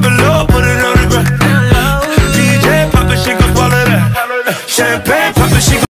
drop it low, put it on the ground. DJ pop it, she gon' swallow that. Champagne pop it, she gon'